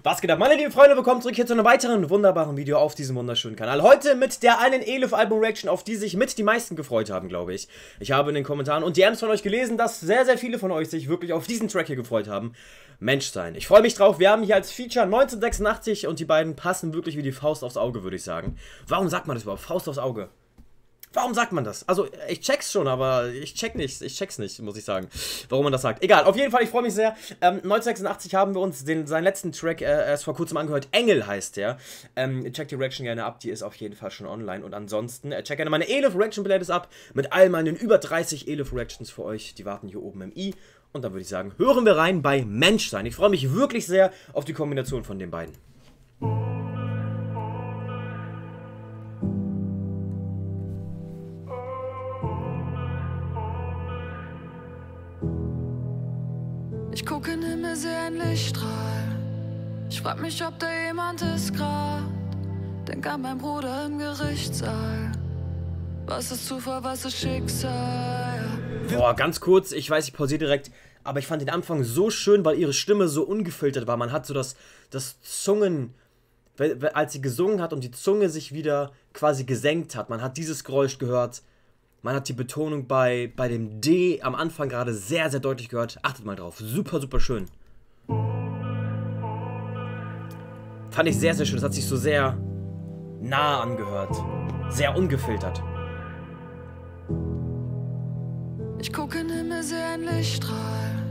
Was geht ab, meine lieben Freunde, willkommen zurück hier zu einem weiteren wunderbaren Video auf diesem wunderschönen Kanal. Heute mit der einen Elif-Album-Reaction, auf die sich mit die meisten gefreut haben, glaube ich. Ich habe in den Kommentaren und DMs von euch gelesen, dass sehr, sehr viele von euch sich wirklich auf diesen Track hier gefreut haben. Menschsein. Ich freue mich drauf, wir haben hier als Feature 1986 und die beiden passen wirklich wie die Faust aufs Auge, würde ich sagen. Warum sagt man das überhaupt? Faust aufs Auge. Warum sagt man das? Also, ich check's schon, aber ich check nicht, ich check's nicht, muss ich sagen, warum man das sagt. Egal, auf jeden Fall, ich freue mich sehr. Ähm, 1986 haben wir uns den, seinen letzten Track äh, erst vor kurzem angehört. Engel heißt der. Ähm, check die Reaction gerne ab, die ist auf jeden Fall schon online. Und ansonsten, äh, check gerne meine Elif Reaction Playlist ab mit all meinen über 30 Elif Reactions für euch. Die warten hier oben im i. Und dann würde ich sagen, hören wir rein bei Menschsein. Ich freue mich wirklich sehr auf die Kombination von den beiden. Himmel, ein Lichtstrahl. Ich frag mich, ob da jemand ist grad. Denk an meinen Bruder im Gerichtssaal. Was ist Zufall, was ist Schicksal? Boah, ganz kurz, ich weiß, ich pausiere direkt, aber ich fand den Anfang so schön, weil ihre Stimme so ungefiltert war. Man hat so das, das Zungen, als sie gesungen hat und die Zunge sich wieder quasi gesenkt hat. Man hat dieses Geräusch gehört man hat die Betonung bei, bei dem D am Anfang gerade sehr, sehr deutlich gehört. Achtet mal drauf. Super, super schön. Fand ich sehr, sehr schön. Das hat sich so sehr nah angehört. Sehr ungefiltert. Ich gucke in den Himmel, sehe ein Lichtstrahl.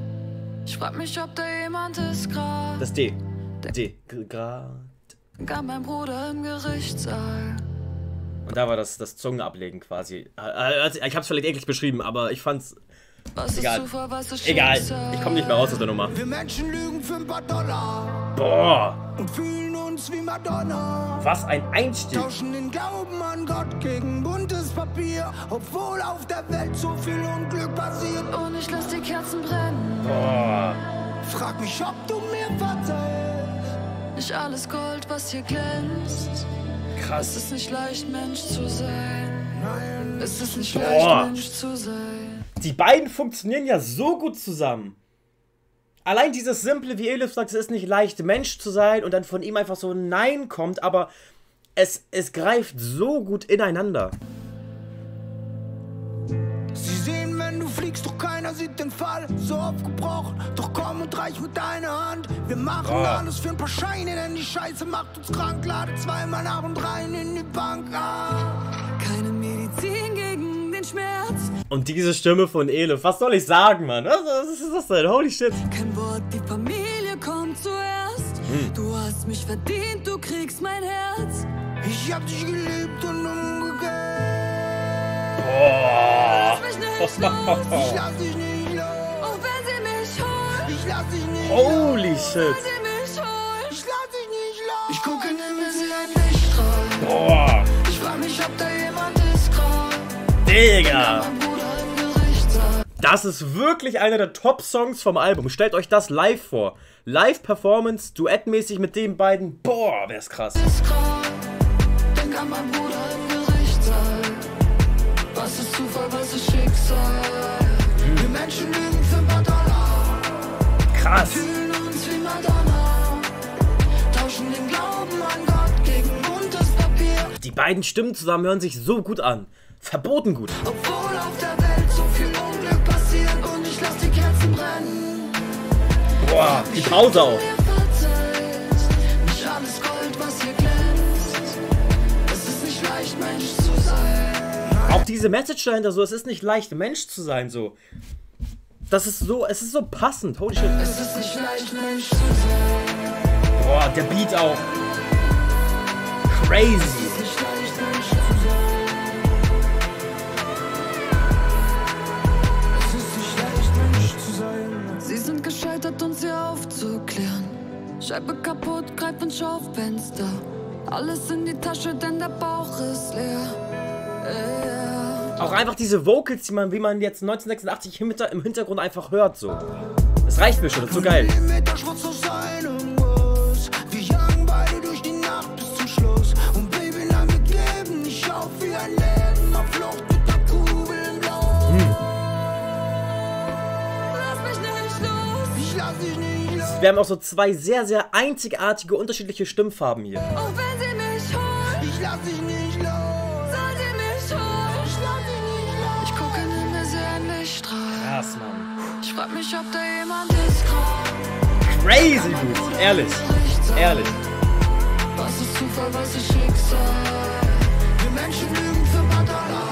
Ich frag mich, ob da jemand ist grad. Das D. D. Grad. Gar mein Bruder im Gerichtssaal. Und da war das, das Zungenablegen quasi. Äh, ich hab's vielleicht eklig beschrieben, aber ich fand's. Was egal. Zufall, was ist egal. Ich komme nicht mehr raus aus der Nummer. Wir Menschen lügen für ein paar Dollar. Boah. Und fühlen uns wie Madonna. Was ein Einstieg. Tauschen den Glauben an Gott gegen buntes Papier. Obwohl auf der Welt so viel Unglück passiert. Und ich lass die Kerzen brennen. Boah. Frag mich, ob du mir verzeihst. Nicht alles Gold, was hier glänzt. Krass. Es ist nicht leicht, Mensch zu sein. Nein. Es ist nicht Boah. leicht, Mensch zu sein. Die beiden funktionieren ja so gut zusammen. Allein dieses Simple, wie Elif sagt, es ist nicht leicht, Mensch zu sein und dann von ihm einfach so ein Nein kommt, aber es, es greift so gut ineinander. Sie sehen, wenn du fliegst, doch keiner sieht den Fall. So aufgebrochen, doch komm und reich mit deiner Hand. Wir machen Oh. alles für ein paar Scheine, denn die Scheiße macht uns krank. Lade zweimal nach und rein in die Bank. Ah. Den Schmerz. Und diese Stimme von Elif, was soll ich sagen, Mann? Was, was ist das denn? Holy shit. Kein Wort, die Familie kommt zuerst. Du hast mich verdient, du kriegst mein Herz. Ich hab dich geliebt und umgekehrt. Boah. Lass mich nicht los, Ich lass dich nicht los. auch wenn sie mich holen. Ich lass dich nicht Holy Wenn shit. Digga. Das ist wirklich einer der Top-Songs vom Album. Stellt euch das live vor. Live-Performance, duettmäßig mit den beiden. Boah, wär's krass. Was ist Zufall, was ist Schicksal? Wir Menschen lügen für Dollar. Krass. Fühlen uns wie Madonna. Tauschen den Glauben an Gott gegen buntes Papier. Die beiden Stimmen zusammen hören sich so gut an. Verboten gut. Obwohl auf der Welt so viel Unglück passiert und ich lass die Kerzen brennen. Boah, die Pause auch. Auch diese Message dahinter, so, es ist nicht leicht, Mensch zu sein, so. Das ist so, es ist so passend. Holy shit. Es ist nicht leicht, Mensch zu sein. Boah, der Beat auch. Crazy. Schaufenster. Alles in die Tasche, denn der Bauch ist leer. Yeah. Auch einfach diese Vocals, die man, wie man jetzt 1986 im Hinter- im Hintergrund einfach hört, so. Das reicht mir schon, das ist so geil. Wir haben auch so zwei sehr, sehr einzigartige, unterschiedliche Stimmfarben hier. Auch wenn sie mich holt, Ich lass dich nicht los. soll sie mich holen. Ich lass dich nicht los. Ich gucke in den Himmel, sehe ein Lichtstrahl. Krass, Mann. Ich frag mich, ob da jemand ist grad. Crazy gut, ehrlich. Ehrlich. Was ist Zufall, was ist Schicksal? Wir Menschen lügen für Madonna.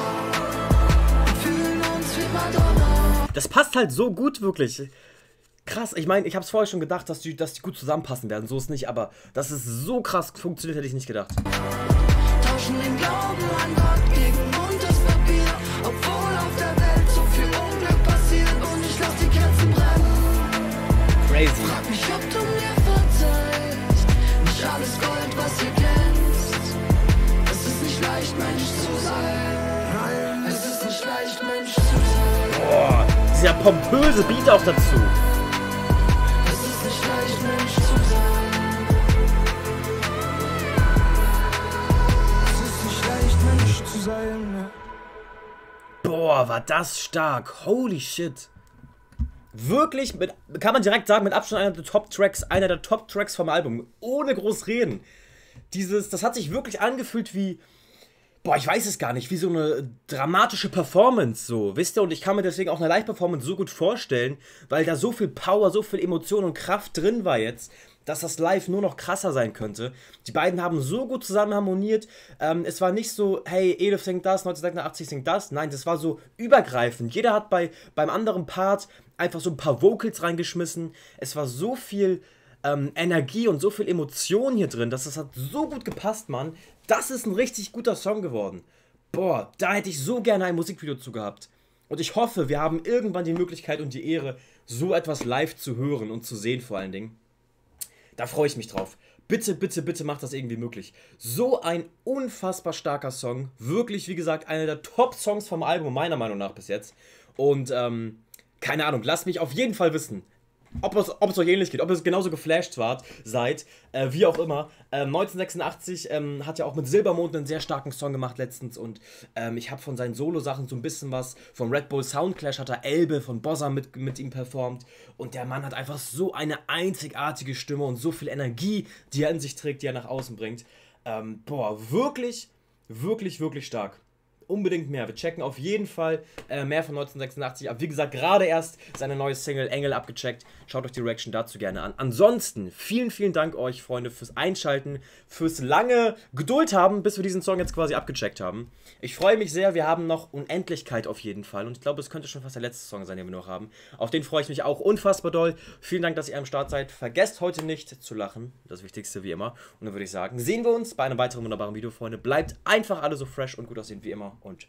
Wir fühlen uns wie Madonna. Das passt halt so gut, wirklich. Krass, ich meine, ich habe es vorher schon gedacht, dass die, dass die gut zusammenpassen werden. So ist nicht, aber dass es so krass funktioniert, hätte ich nicht gedacht. Tauschen den Glauben an Gott gegen buntes Papier. Obwohl auf der Welt so viel Unglück passiert. Und ich lass die Kerzen brennen. Crazy. Frag mich, ob du mir verzeihst. Nicht alles Gold, was hier glänzt. Es ist nicht leicht, Mensch zu sein. Es ist nicht leicht, Mensch zu sein. Boah, dieser pompöse Beat auch dazu. Ja. Boah, war das stark. Holy shit. Wirklich, mit, kann man direkt sagen, mit Abstand einer der Top-Tracks, einer der Top-Tracks vom Album. Ohne groß reden. Dieses, das hat sich wirklich angefühlt wie, boah, ich weiß es gar nicht, wie so eine dramatische Performance, so, wisst ihr? Und ich kann mir deswegen auch eine Live-Performance so gut vorstellen, weil da so viel Power, so viel Emotion und Kraft drin war jetzt, dass das live nur noch krasser sein könnte. Die beiden haben so gut zusammen harmoniert. Ähm, es war nicht so, hey, Edith singt das, 1986 singt das. Nein, das war so übergreifend. Jeder hat bei, beim anderen Part einfach so ein paar Vocals reingeschmissen. Es war so viel ähm, Energie und so viel Emotion hier drin, dass das hat so gut gepasst, Mann. Das ist ein richtig guter Song geworden. Boah, da hätte ich so gerne ein Musikvideo zu gehabt. Und ich hoffe, wir haben irgendwann die Möglichkeit und die Ehre, so etwas live zu hören und zu sehen vor allen Dingen. Da freue ich mich drauf. Bitte, bitte, bitte macht das irgendwie möglich. So ein unfassbar starker Song. Wirklich, wie gesagt, einer der Top-Songs vom Album, meiner Meinung nach bis jetzt. Und, ähm, keine Ahnung, lasst mich auf jeden Fall wissen, ob es, ob es euch ähnlich geht, ob ihr genauso geflasht wart, seid, äh, wie auch immer. Ähm, 1986 ähm, hat ja auch mit Silbermond einen sehr starken Song gemacht letztens und ähm, ich habe von seinen Solo-Sachen so ein bisschen was. Vom Red Bull Soundclash hat er Elbe von Bossa mit, mit ihm performt und der Mann hat einfach so eine einzigartige Stimme und so viel Energie, die er in sich trägt, die er nach außen bringt. Ähm, boah, wirklich, wirklich, wirklich stark unbedingt mehr. Wir checken auf jeden Fall äh, mehr von 1986 ab. Wie gesagt, gerade erst seine neue Single Engel abgecheckt. Schaut euch die Reaction dazu gerne an. Ansonsten, vielen, vielen Dank euch, Freunde, fürs Einschalten, fürs lange Geduld haben, bis wir diesen Song jetzt quasi abgecheckt haben. Ich freue mich sehr. Wir haben noch Unendlichkeit auf jeden Fall. Und ich glaube, es könnte schon fast der letzte Song sein, den wir noch haben. Auf den freue ich mich auch unfassbar doll. Vielen Dank, dass ihr am Start seid. Vergesst heute nicht zu lachen. Das Wichtigste wie immer. Und dann würde ich sagen, sehen wir uns bei einem weiteren wunderbaren Video, Freunde. Bleibt einfach alle so fresh und gut aussehen wie immer. Und